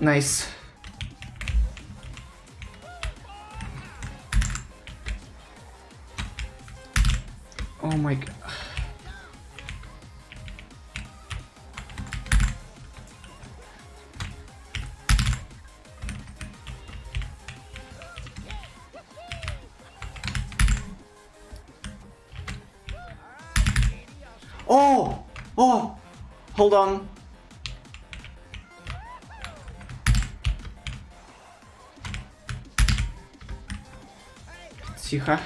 Nice. Oh my god. Oh! Oh! Hold on. Тихо.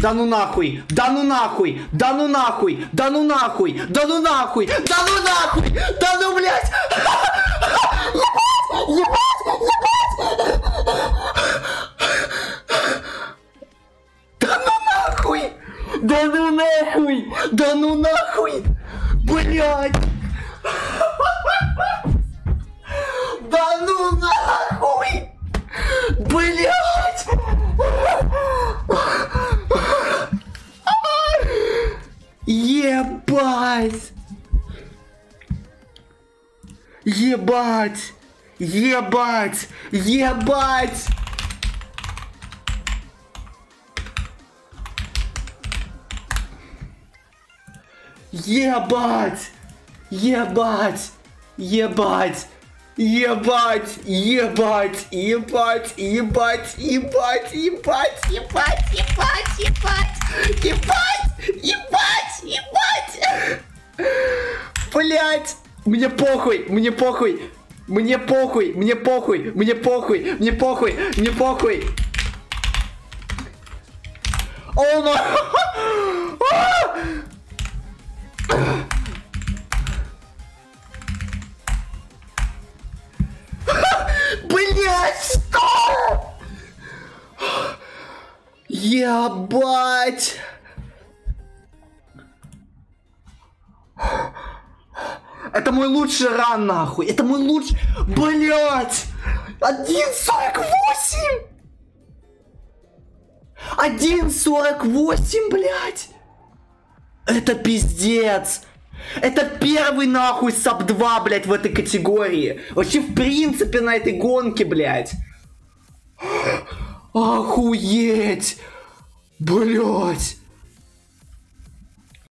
Да ну нахуй! Да ну нахуй! Да ну нахуй! Да ну нахуй! Да ну нахуй! Да ну нахуй! Да ну блять! Да ну нахуй! Да ну нахуй! Блять! Да ну нахуй! Блять! Ебать! Ебать! Ебать! Ебать! Ебать! Ебать! Ебать! Ебать! Ебать! Ебать! Ебать! Ебать! Ебать! Ебать! Ебать! Ебать! Ебать! Ебать! Ебать! Блять! Мне похуй! Мне похуй! Мне похуй! Мне похуй! Мне похуй! Мне похуй! Мне похуй! О май! Ебать! Это мой лучший run, нахуй. Это мой лучший... Блять! 1.48! 1.48, блядь! Это пиздец! Это первый нахуй sub 2, блядь, в этой категории. Вообще, в принципе, на этой гонке, блядь. Охуеть! Блять!